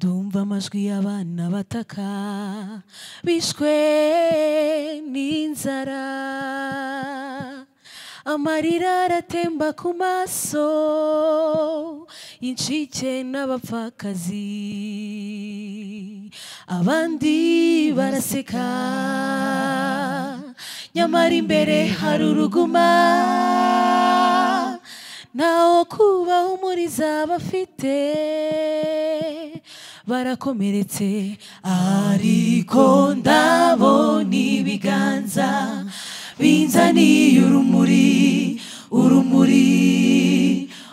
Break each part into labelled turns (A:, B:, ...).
A: ndumva amajwi y'abana bataka bishwe n'inzara. Amarira aratemba ku maso incike n'abapfakazi. Abandi baraseka nyamara imbere hari uruguma. Ntawo kubahumuriza bafite. Barakomeretse ariko ndabona ibiganza binzaniye urumuri urumuri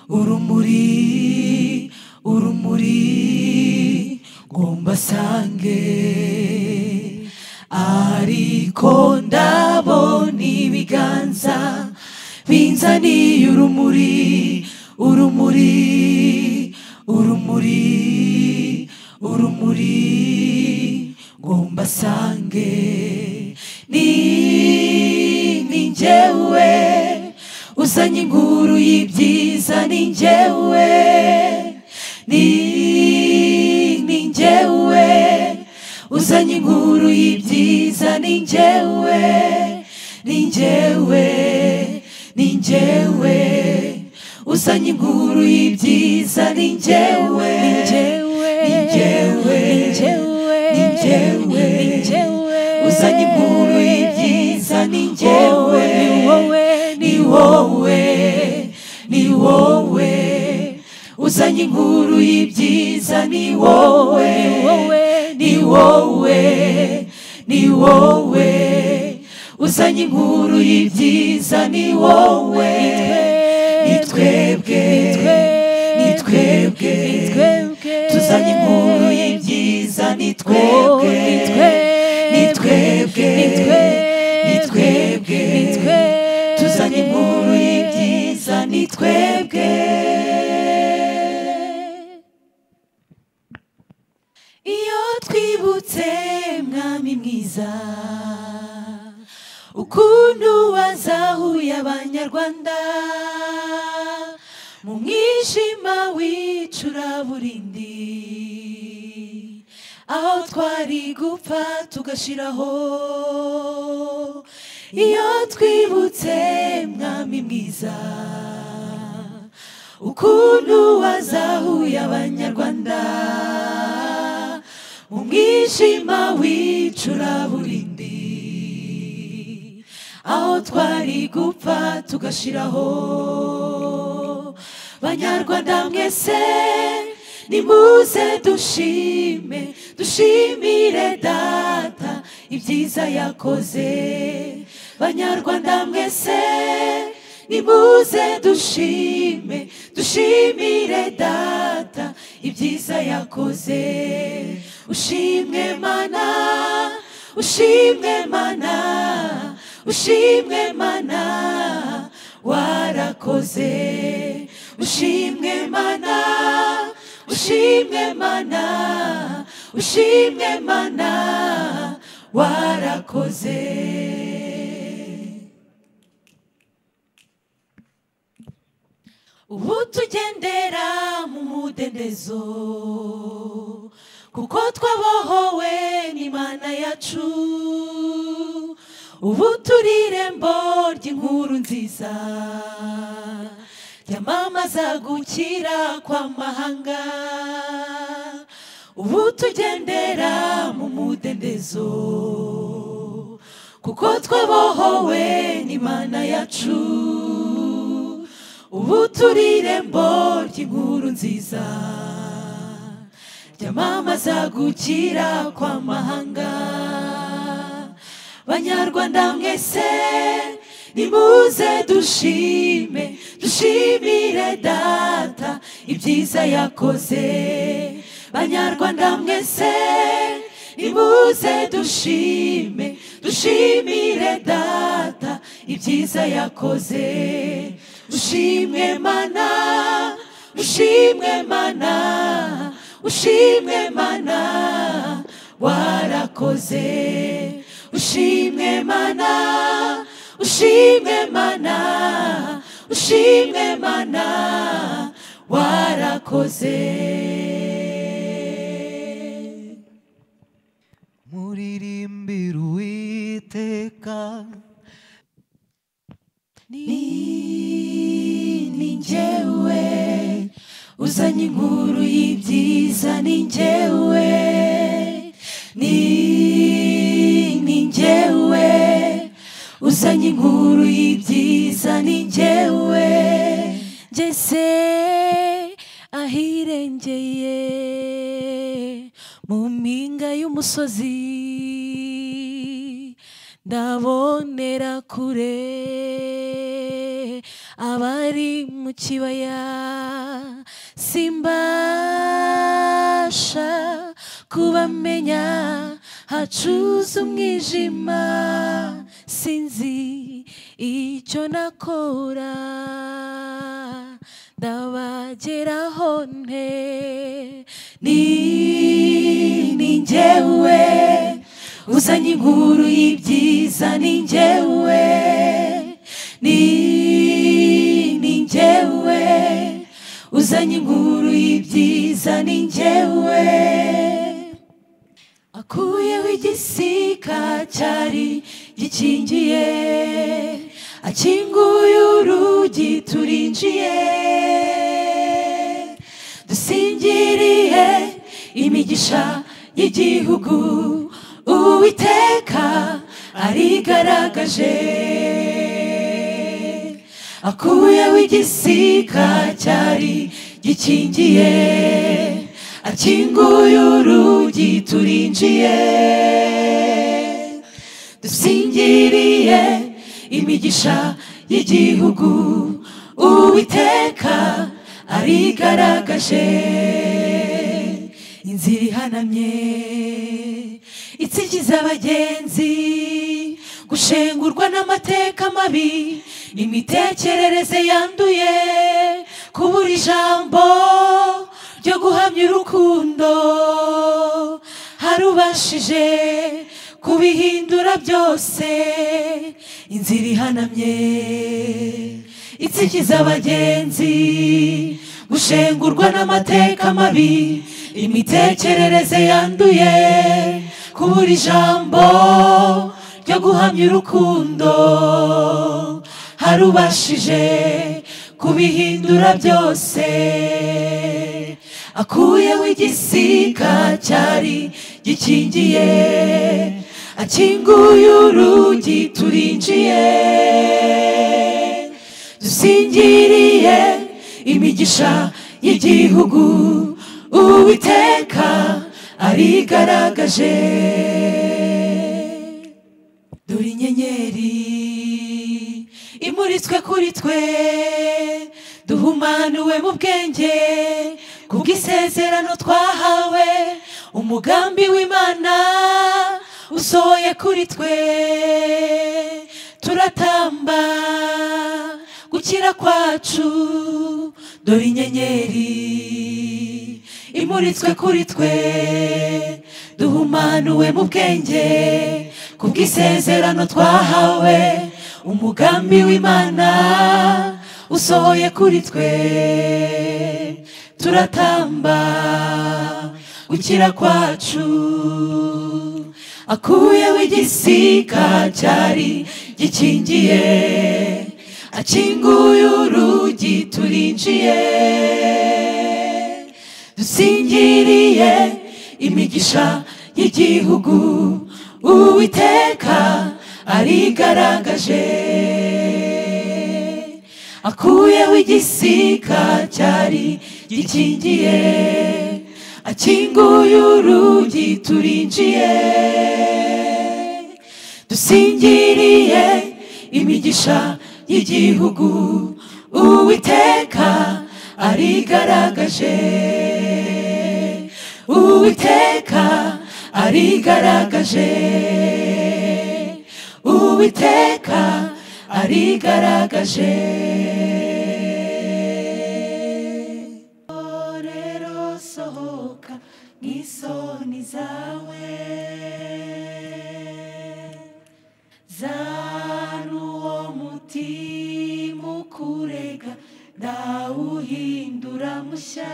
A: urumuri urumuri. Ngo mbasange ariko ndabona ibiganza binzaniye urumuri urumuri urumuri. Urumuri ngo mbasange. Ni njyewe uzanye inkuru y'ibyiza ni njyewe. Ni njyewe uzanye inkuru y'ibyiza ni njyewe. Ni njyewe ni njyewe uzanye inkuru y'ibyiza ni njyewe. Uzanye inkuru y'ibyiza ni njyewe. Ni wowe ni wowe uzanye inkuru y'ibyiza ni wowe. Ni wowe ni wowe uzanye inkuru y'ibyiza ni wowe. Ni twebwe ni twebwe tuzanye inkuru y'ibyiza ni twebwe. ni twebwe ni twebwe tuzanye inkuru y'ibyiza ni twebwe. Iyo twibutse mwami mwiza ukuntu wazahuye abanyarwanda. Mu mwijima w'icuraburindi aho twari gupfa tugashiraho. Iyo twibutse mwami mwiza ukuntu wazahuye abanyarwanda. Mu mwijima w'icuraburindi aho twari gupfa tugashiraho. Banyarwanda mwese nimuze dushime. Dushimire data ibyiza yakoze. Banyarwanda mwese nimuze dushime. Dushimire data ibyiza yakoze. Ushimwe mana ushimwe mana ushimwe mana warakoze. Ushimwe mana ushimwe mana ushimwe mana warakoze. Ubu tugendera mu mudendezo kuko twabohowe n'imana yacu. Ubu turi irembo ry'inkuru nziza ryamamaza gukira kw'amahanga ubu tugendera mu mudendezo. Kuko twabohowe n'imana yacu ubu turi irembo ry'inkuru nziza. Ryamamaza gukira kw'amahanga banyarwanda mwese nimuze dushime dushimire data ibyiza yakoze. Banyarwanda mwese nimuze dushime dushimire data ibyiza yakoze. Ushimwe mana ushimwe mana ushimwe mana warakoze. Ushimwe mana ushimwe mana ushimwe mana warakoze uzanye inkuru y'ibyiza ni njyewe. Ni njyewe. Uzanye inkuru y'ibyiza ni njyewe. Ngeze ahirengeye mu mpinga y'umusozi ndabonera kure abari mu kibaya simbasha kubamenya hacuze umwijima. Sinzi icyo nakora. Ndabageraho nte? Ni ni njyewe uzanye inkuru y'ibyiza ni njyewe ni ni uzanye inkuru y'ibyiza ni njyewe. Akuyeho igisika cyari gikingiye akinguye urugi turinjiye. Dusingiriye imigisha y'igihugu uwiteka arigaragaje. Akuyeho igisika cyari gikingiye akinguye urugi turinjiye. Dusingiriye imigisha y'igihugu uwiteka arigaragaje inzira ihanamye itsikiza abagenzi gushengurwa n'amateka mabi imitekerereze yanduye. Ijambo ryo guhamya urukundo. Harubashije kubihindura byose inzira ihanamye itsikiza abagenzi gushengurwa n'amateka mabi imitekerereze yanduye kubura ijambo ryo guhamya urukundo. Harubashije kubihindura byose akuyeho igisika cyari gikingiye. Akinguye urugi turinjiye. Dusingiriye imigisha y'igihugu. Uwiteka arigaragaje. Dore inyenyeri imuritswe kuri twe duhumanuwe mu bwenge kubw'isezerano twahawe umugambi w'imana usohoye kuri twe turatamba gukira kwacu dore inyenyeri imuritswe kuri twe duhumanuwe mu bwenge kubw'isezerano twahawe umugambi w'imana usohoye kuri twe turatamba gukira kwacu. Akuyeho igisika cyari gikingiye akinguye urugi turinjiye. Dusingiriye imigisha y'igihugu uwiteka arigaragaje akuyeho igisika cyari gikingiye. Akinguye urugi turinjiye. Dusingiriye imigisha y'igihugu. Uwiteka arigaragaje uwiteka arigaragaje uwiteka arigaragaje. Oh, rero sohoka nk'isoni zawe. Zana uwo mutima ukurega ndawuhindura mushya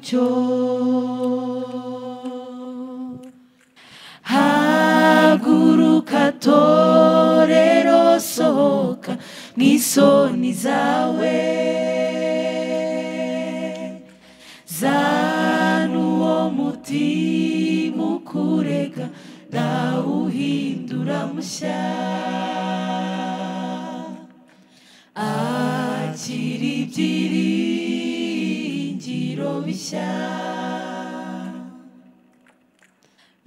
A: umucyo haguruka torero sohoka n'isoni zawe. Zana uwo mutima ukurega ndawuhindura mushya akira ibyiringiro bishya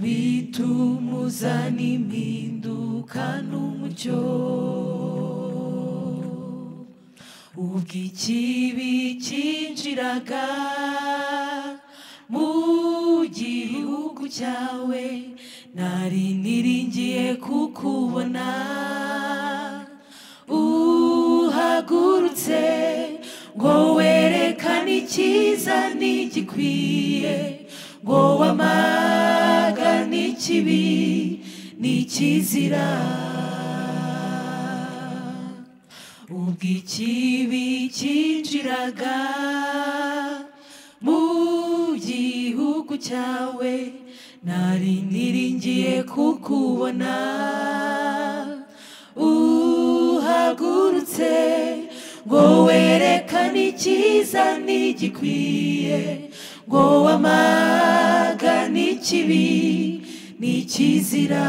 A: bituma uzana impinduka n'umucyo ubwo ikibi cyinjiraga mu gihugu cyawe nari niringiye kukubona icyiza n'igikwiye ngo wamagane ikibi n'ikizira ubwo ikibi cyinjiraga mu gihugu cyawe. Nari niringiye kukubona. Uhagurutse ngo werekane icyiza n'igikwiye ngo wamagane ikibi n'ikizira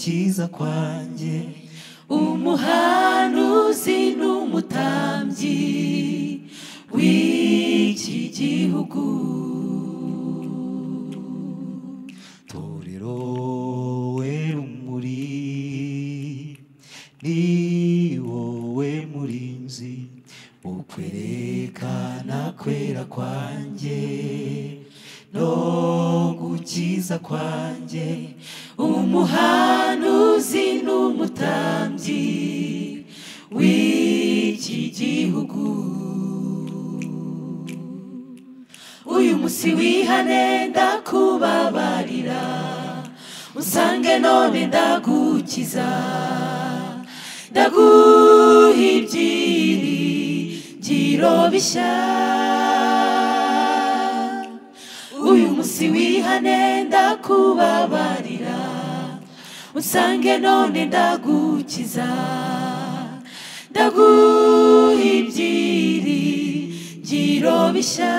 B: gukiza kwanjye.
A: Umuhanuzi n'umutambyi w'iki gihugu n'umutambyi w'iki gihugu uyu munsi wihane ndakubabarira. Usange none ndagukiza. Ndaguha ibyiringiro bishya. Uyu munsi wihane ndakubabarira usange none ndagukiza. Ndaguha ibyiringiro bishya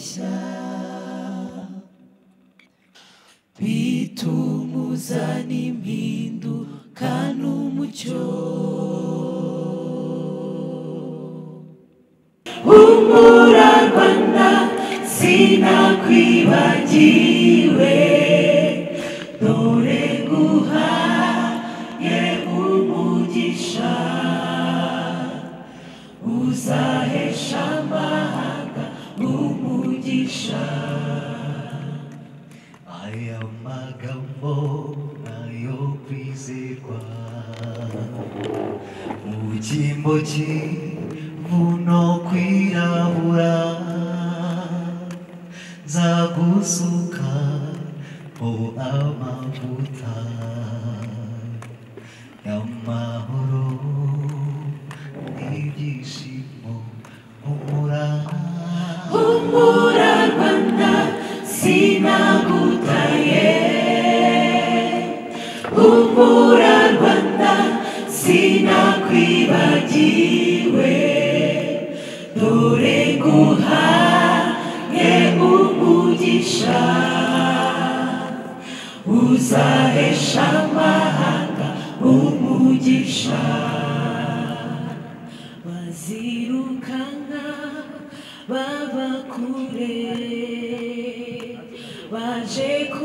A: bishya bituma uzana impinduka n'umucyo humura rwanda sinakwibagiwe dore
B: ayaw ayopizikwa mu kimbo kimu humura
A: rwanda sinakwibagiwe dore nguhaye umugisha uzahesha amahanga umugisha birukanka bava kure. Baje kure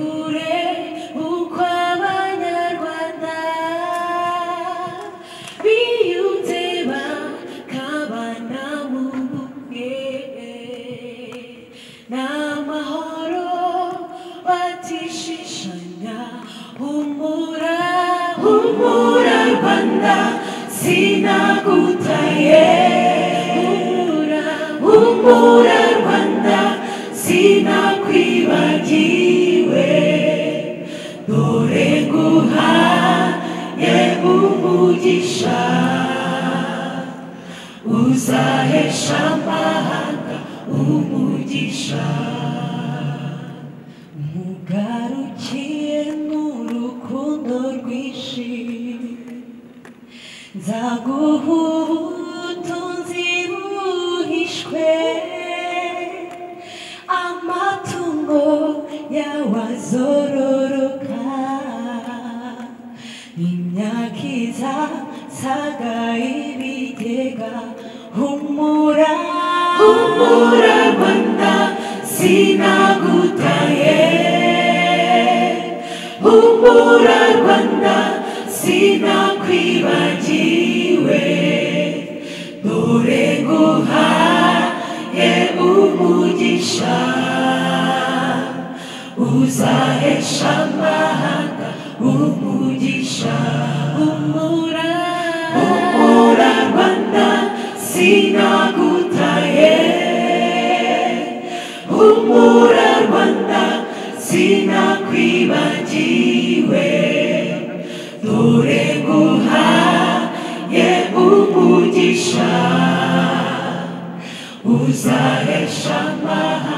A: sinagutaye sororoka ninya kiza sagai bitega humura. Humura banda sinagutaye humura banda sinakwibajiwe dore guha ye umugisha. Uzahesha amahanga umugisha humura humura rwanda sinagutaye humura rwanda sinakwibagiwe dore nguhaye umugisha uzahesha amahanga